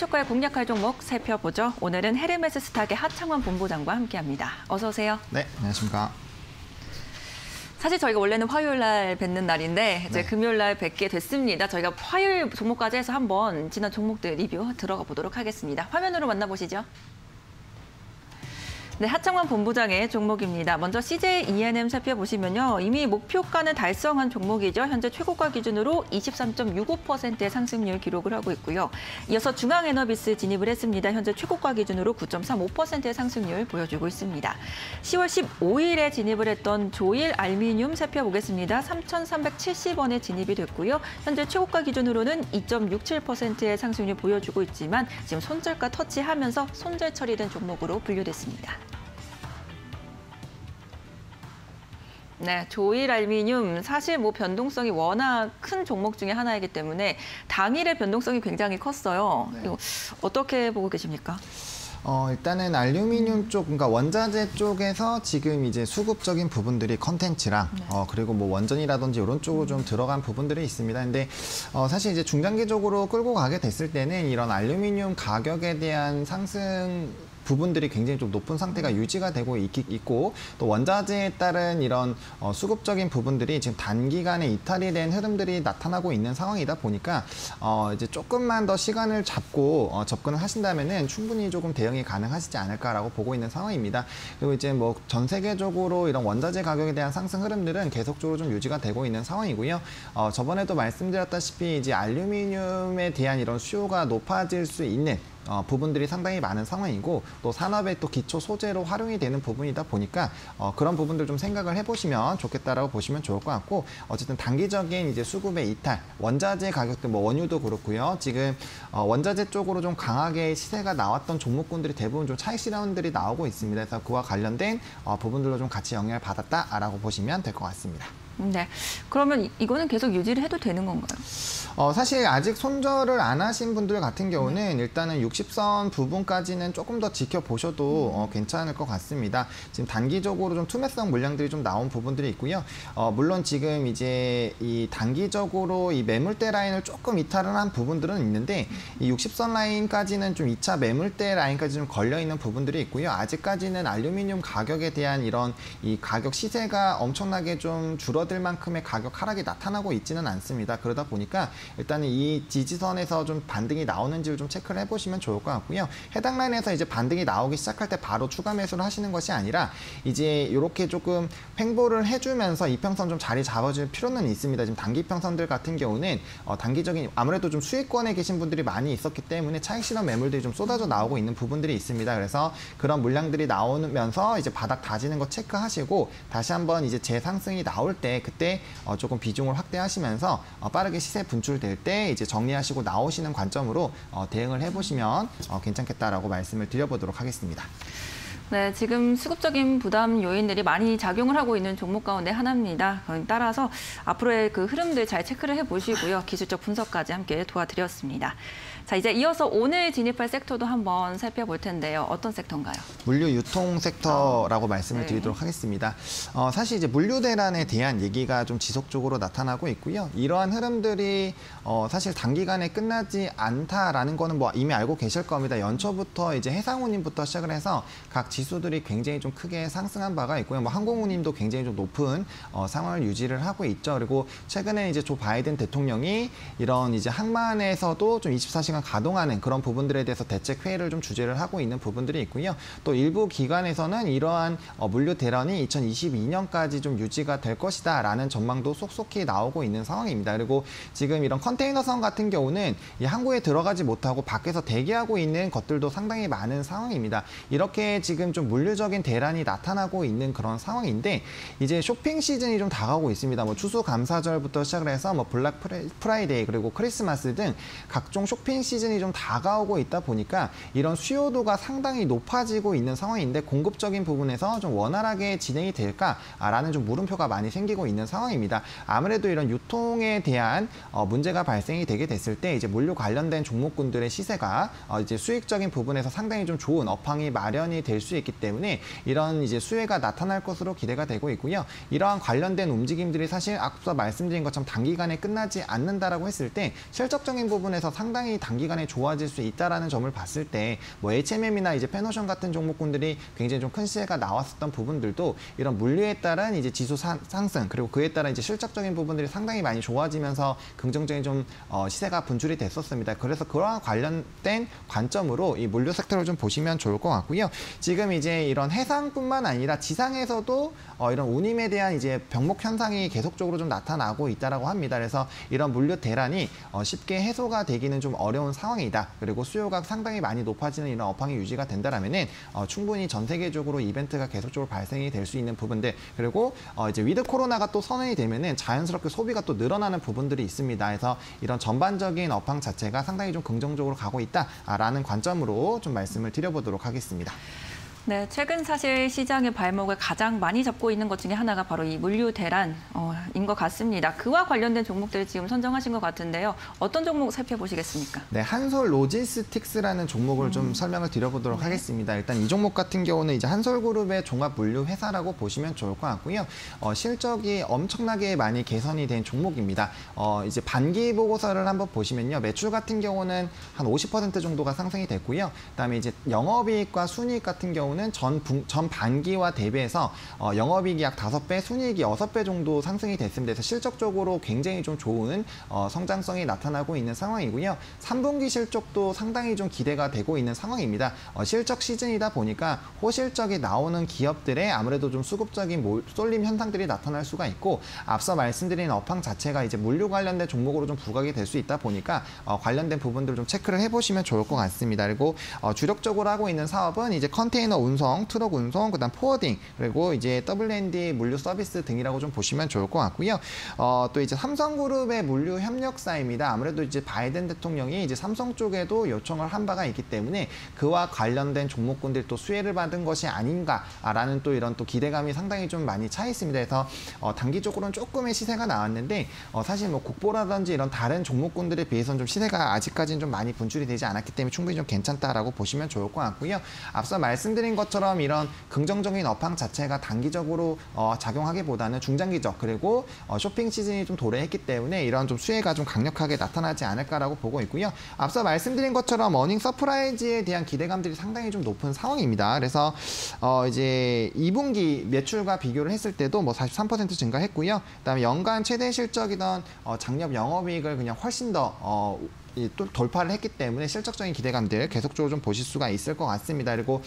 시초가에 공략 할 종목 살펴보죠. 오늘은 헤르메스 스탁의 하창원 본부장과 함께합니다. 어서 오세요. 네, 안녕하십니까. 사실 저희가 원래는 화요일 날 뵙는 날인데 이제 네. 금요일 날 뵙게 됐습니다. 저희가 화요일 종목까지 해서 한번 지난 종목들 리뷰 들어가 보도록 하겠습니다. 화면으로 만나보시죠. 네, 하창원 본부장의 종목입니다. 먼저 CJ E&M 살펴보시면요. 이미 목표가는 달성한 종목이죠. 현재 최고가 기준으로 23.65%의 상승률 기록을 하고 있고요. 이어서 중앙에너비스 진입을 했습니다. 현재 최고가 기준으로 9.35%의 상승률 보여주고 있습니다. 10월 15일에 진입을 했던 조일 알미늄 살펴보겠습니다. 3,370원에 진입이 됐고요. 현재 최고가 기준으로는 2.67%의 상승률 보여주고 있지만 지금 손절가 터치하면서 손절 처리된 종목으로 분류됐습니다. 네, 조일 알미늄 사실 뭐 변동성이 워낙 큰 종목 중에 하나이기 때문에 당일의 변동성이 굉장히 컸어요. 네. 어떻게 보고 계십니까? 어, 일단은 알루미늄 쪽, 그러니까 원자재 쪽에서 지금 이제 수급적인 부분들이 컨텐츠랑, 어, 그리고 뭐 원전이라든지 이런 쪽으로 좀 들어간 부분들이 있습니다. 근데, 어, 사실 이제 중장기적으로 끌고 가게 됐을 때는 이런 알루미늄 가격에 대한 상승 부분들이 굉장히 좀 높은 상태가 유지가 되고 있, 있고 또 원자재에 따른 이런 어, 수급적인 부분들이 지금 단기간에 이탈이 된 흐름들이 나타나고 있는 상황이다 보니까 어, 이제 조금만 더 시간을 잡고 어, 접근을 하신다면은 충분히 조금 대응이 가능하시지 않을까라고 보고 있는 상황입니다. 그리고 이제 뭐 전 세계적으로 이런 원자재 가격에 대한 상승 흐름들은 계속적으로 좀 유지가 되고 있는 상황이고요. 어, 저번에도 말씀드렸다시피 이제 알루미늄에 대한 이런 수요가 높아질 수 있는 어, 부분들이 상당히 많은 상황이고 또 산업의 또 기초 소재로 활용이 되는 부분이다 보니까 어, 그런 부분들 좀 생각을 해보시면 좋겠다라고 보시면 좋을 것 같고 어쨌든 단기적인 이제 수급의 이탈 원자재 가격들 뭐 원유도 그렇고요 지금 어, 원자재 쪽으로 좀 강하게 시세가 나왔던 종목군들이 대부분 좀 차익 실현들이 나오고 있습니다 그래서 그와 관련된 어, 부분들로 좀 같이 영향을 받았다라고 보시면 될 것 같습니다. 네. 그러면 이- 이거는 계속 유지를 해도 되는 건가요? 어, 사실 아직 손절을 안 하신 분들 같은 경우는 일단은 60선 부분까지는 조금 더 지켜보셔도 어, 괜찮을 것 같습니다. 지금 단기적으로 좀 투매성 물량들이 좀 나온 부분들이 있고요. 어, 물론 지금 이제 이 단기적으로 이 매물대 라인을 조금 이탈을 한 부분들은 있는데 이 60선 라인까지는 좀 2차 매물대 라인까지 좀 걸려 있는 부분들이 있고요. 아직까지는 알루미늄 가격에 대한 이런 이 가격 시세가 엄청나게 좀 줄어 들 만큼의 가격 하락이 나타나고 있지는 않습니다. 그러다 보니까 일단은 이 지지선에서 좀 반등이 나오는지를 좀 체크를 해보시면 좋을 것 같고요. 해당 라인에서 이제 반등이 나오기 시작할 때 바로 추가 매수를 하시는 것이 아니라 이제 이렇게 조금 횡보를 해주면서 이평선 좀 자리 잡아줄 필요는 있습니다. 지금 단기 평선들 같은 경우는 어, 단기적인 아무래도 좀 수익권에 계신 분들이 많이 있었기 때문에 차익 실현 매물들이 좀 쏟아져 나오고 있는 부분들이 있습니다. 그래서 그런 물량들이 나오면서 이제 바닥 다지는 거 체크하시고 다시 한번 이제 재상승이 나올 때 그때 어, 조금 비중을 확대하시면서 어, 빠르게 시세 분출될 때 이제 정리하시고 나오시는 관점으로 어, 대응을 해보시면 어, 괜찮겠다라고 말씀을 드려보도록 하겠습니다. 네, 지금 수급적인 부담 요인들이 많이 작용을 하고 있는 종목 가운데 하나입니다. 어, 따라서 앞으로의 그 흐름들 잘 체크를 해보시고요. 기술적 분석까지 함께 도와드렸습니다. 자, 이제 이어서 오늘 진입할 섹터도 한번 살펴볼 텐데요. 어떤 섹터인가요? 물류 유통 섹터라고 말씀을 네. 드리도록 하겠습니다. 어, 사실 이제 물류 대란에 대한 얘기가 좀 지속적으로 나타나고 있고요. 이러한 흐름들이 어, 사실 단기간에 끝나지 않다라는 거는 뭐 이미 알고 계실 겁니다. 연초부터 이제 해상운임부터 시작을 해서 각 지 수들이 굉장히 좀 크게 상승한 바가 있고요. 뭐 항공운임도 굉장히 좀 높은 어, 상황을 유지를 하고 있죠. 그리고 최근에 이제 조 바이든 대통령이 이런 이제 항만에서도 좀 24시간 가동하는 그런 부분들에 대해서 대책 회의를 좀 주재를 하고 있는 부분들이 있고요. 또 일부 기관에서는 이러한 어, 물류 대란이 2022년까지 좀 유지가 될 것이다라는 전망도 속속히 나오고 있는 상황입니다. 그리고 지금 이런 컨테이너선 같은 경우는 이 항구에 들어가지 못하고 밖에서 대기하고 있는 것들도 상당히 많은 상황입니다. 이렇게 지금 좀 물류적인 대란이 나타나고 있는 그런 상황인데 이제 쇼핑 시즌이 좀 다가오고 있습니다. 뭐 추수감사절부터 시작을 해서 뭐 블랙 프라이데이 그리고 크리스마스 등 각종 쇼핑 시즌이 좀 다가오고 있다 보니까 이런 수요도가 상당히 높아지고 있는 상황인데 공급적인 부분에서 좀 원활하게 진행이 될까라는 좀 물음표가 많이 생기고 있는 상황입니다. 아무래도 이런 유통에 대한 어, 문제가 발생이 되게 됐을 때 이제 물류 관련된 종목군들의 시세가 어, 이제 수익적인 부분에서 상당히 좀 좋은 업황이 마련이 될 수 있기 때문에 이런 이제 수혜가 나타날 것으로 기대가 되고 있고요. 이러한 관련된 움직임들이 사실 앞서 말씀드린 것처럼 단기간에 끝나지 않는다라고 했을 때 실적적인 부분에서 상당히 단기간에 좋아질 수 있다라는 점을 봤을 때 뭐 HMM이나 이제 페노션 같은 종목군들이 굉장히 좀 큰 시세가 나왔었던 부분들도 이런 물류에 따른 이제 지수 상- 상승 그리고 그에 따라 이제 실적적인 부분들이 상당히 많이 좋아지면서 긍정적인 좀 어, 시세가 분출이 됐었습니다. 그래서 그러한 관련된 관점으로 이 물류 섹터를 좀 보시면 좋을 것 같고요. 지금 이제 이런 해상뿐만 아니라 지상에서도 어, 이런 운임에 대한 이제 병목 현상이 계속적으로 좀 나타나고 있다라고 합니다. 그래서 이런 물류 대란이 어, 쉽게 해소가 되기는 좀 어려운 상황이다. 그리고 수요가 상당히 많이 높아지는 이런 업황이 유지가 된다라면은 어, 충분히 전 세계적으로 이벤트가 계속적으로 발생이 될 수 있는 부분들 그리고 어, 이제 위드 코로나가 또 선언이 되면은 자연스럽게 소비가 또 늘어나는 부분들이 있습니다. 그래서 이런 전반적인 업황 자체가 상당히 좀 긍정적으로 가고 있다라는 관점으로 좀 말씀을 드려보도록 하겠습니다. 네, 최근 사실 시장의 발목을 가장 많이 잡고 있는 것 중에 하나가 바로 이 물류 대란인 것 같습니다. 그와 관련된 종목들을 지금 선정하신 것 같은데요. 어떤 종목 살펴보시겠습니까? 네, 한솔 로지스틱스라는 종목을 좀 설명을 드려보도록 하겠습니다. 일단 이 종목 같은 경우는 이제 한솔그룹의 종합 물류 회사라고 보시면 좋을 것 같고요. 어, 실적이 엄청나게 많이 개선이 된 종목입니다. 어, 이제 반기 보고서를 한번 보시면요, 매출 같은 경우는 한 50% 정도가 상승이 됐고요. 그다음에 이제 영업이익과 순이익 같은 경우는 전, 분- 전 반기와 대비해서 어, 영업이익이 약 5배, 순이익이 6배 정도 상승이 됐습니다. 그래서 실적적으로 굉장히 좀 좋은 어, 성장성이 나타나고 있는 상황이고요. 3분기 실적도 상당히 좀 기대가 되고 있는 상황입니다. 어, 실적 시즌이다 보니까 호실적이 나오는 기업들의 아무래도 좀 수급적인 몰- 쏠림 현상들이 나타날 수가 있고 앞서 말씀드린 업황 자체가 이제 물류 관련된 종목으로 좀 부각이 될 수 있다 보니까 어, 관련된 부분들 좀 체크를 해보시면 좋을 것 같습니다. 그리고 어, 주력적으로 하고 있는 사업은 이제 컨테이너 운송, 트럭 운송, 그다음 forwarding 그리고 이제 W&D 물류 서비스 등이라고 좀 보시면 좋을 것 같고요. 어, 또 이제 삼성그룹의 물류 협력사입니다. 아무래도 이제 바이든 대통령이 이제 삼성 쪽에도 요청을 한 바가 있기 때문에 그와 관련된 종목군들이 또 수혜를 받은 것이 아닌가라는 또 이런 또 기대감이 상당히 좀 많이 차 있습니다. 그래서 어, 단기적으로는 조금의 시세가 나왔는데 어, 사실 뭐 국보라든지 이런 다른 종목군들에 비해서는 좀 시세가 아직까지는 좀 많이 분출이 되지 않았기 때문에 충분히 좀 괜찮다라고 보시면 좋을 것 같고요. 앞서 말씀드린 것처럼 이런 긍정적인 업황 자체가 단기적으로 어, 작용하기보다는 중장기적 그리고 어, 쇼핑 시즌이 좀 도래했기 때문에 이런 좀 수혜가 좀 강력하게 나타나지 않을까라고 보고 있고요. 앞서 말씀드린 것처럼 어닝 서프라이즈에 대한 기대감들이 상당히 좀 높은 상황입니다. 그래서 어, 이제 2분기 매출과 비교를 했을 때도 뭐 43% 증가했고요. 그다음에 연간 최대 실적이던 어, 작년 영업이익을 그냥 훨씬 더 어, 이 또 돌파를 했기 때문에 실적적인 기대감들 계속적으로 좀 보실 수가 있을 것 같습니다. 그리고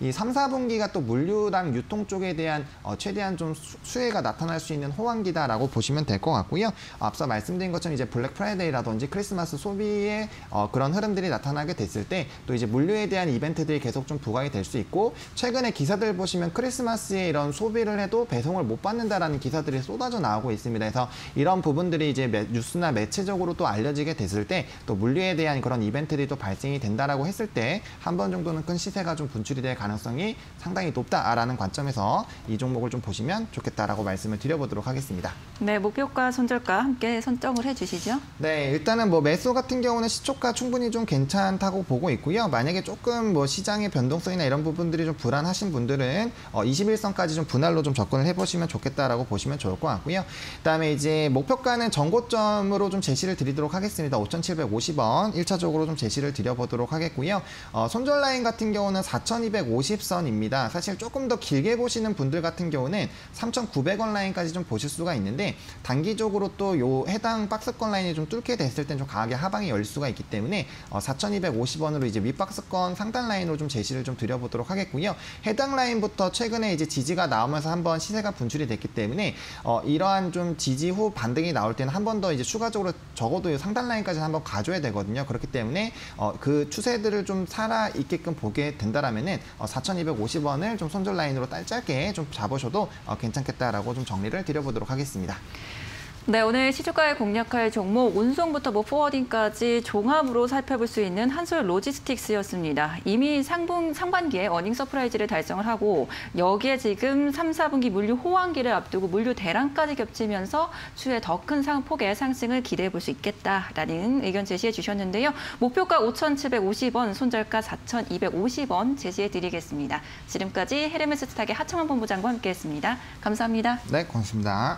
이 3, 4분기가 또 물류랑 유통 쪽에 대한 어, 최대한 좀 수- 수혜가 나타날 수 있는 호황기다라고 보시면 될 것 같고요. 앞서 말씀드린 것처럼 이제 블랙 프라이데이라든지 크리스마스 소비의 어, 그런 흐름들이 나타나게 됐을 때 또 이제 물류에 대한 이벤트들이 계속 좀 부각이 될 수 있고 최근에 기사들 보시면 크리스마스에 이런 소비를 해도 배송을 못 받는다라는 기사들이 쏟아져 나오고 있습니다. 그래서 이런 부분들이 이제 매- 뉴스나 매체적으로 또 알려지게 됐을 때 또 물류에 대한 그런 이벤트들이 또 발생이 된다라고 했을 때 한 번 정도는 큰 시세가 좀 분출이 될 가능성이 상당히 높다라는 관점에서 이 종목을 좀 보시면 좋겠다라고 말씀을 드려보도록 하겠습니다. 네, 목표가 손절가 함께 선정을 해주시죠. 네, 일단은 뭐 매수 같은 경우는 시초가 충분히 좀 괜찮다고 보고 있고요. 만약에 조금 뭐 시장의 변동성이나 이런 부분들이 좀 불안하신 분들은 어, 21선까지 좀 분할로 좀 접근을 해보시면 좋겠다라고 보시면 좋을 것 같고요. 그다음에 이제 목표가는 전고점으로 좀 제시를 드리도록 하겠습니다. 5,750원 1차적으로 좀 제시를 드려보도록 하겠고요. 어, 손절 라인 같은 경우는 4,250선입니다. 사실 조금 더 길게 보시는 분들 같은 경우는 3,900원 라인까지 좀 보실 수가 있는데 단기적으로 또 요 해당 박스권 라인이 좀 뚫게 됐을 땐 좀 강하게 하방이 열 수가 있기 때문에 어, 4,250원으로 이제 윗박스권 상단 라인으로 좀 제시를 좀 드려보도록 하겠고요. 해당 라인부터 최근에 이제 지지가 나오면서 한번 시세가 분출이 됐기 때문에 어, 이러한 좀 지지 후 반등이 나올 때는 한 번 더 이제 추가적으로 적어도 이 상단 라인까지 한번 가 줘야 되거든요. 그렇기 때문에 어, 그 추세들을 좀 살아 있게끔 보게 된다라면은 어, 4,250원을 좀 손절 라인으로 딸 짧게 좀 잡으셔도 어, 괜찮겠다라고 좀 정리를 드려보도록 하겠습니다. 네, 오늘 시초가에 공략할 종목 운송부터 뭐 forwarding까지 종합으로 살펴볼 수 있는 한솔 로지스틱스였습니다. 이미 상분, 상반기에 어닝 서프라이즈를 달성을 하고 여기에 지금 3, 4분기 물류 호황기를 앞두고 물류 대란까지 겹치면서 추후에 더큰 폭의 상승을 기대해 볼 수 있겠다라는 의견 제시해 주셨는데요. 목표가 5,750원, 손절가 4,250원 제시해 드리겠습니다. 지금까지 헤르메스 스탁의 하청원 본부장과 함께했습니다. 감사합니다. 네, 고맙습니다.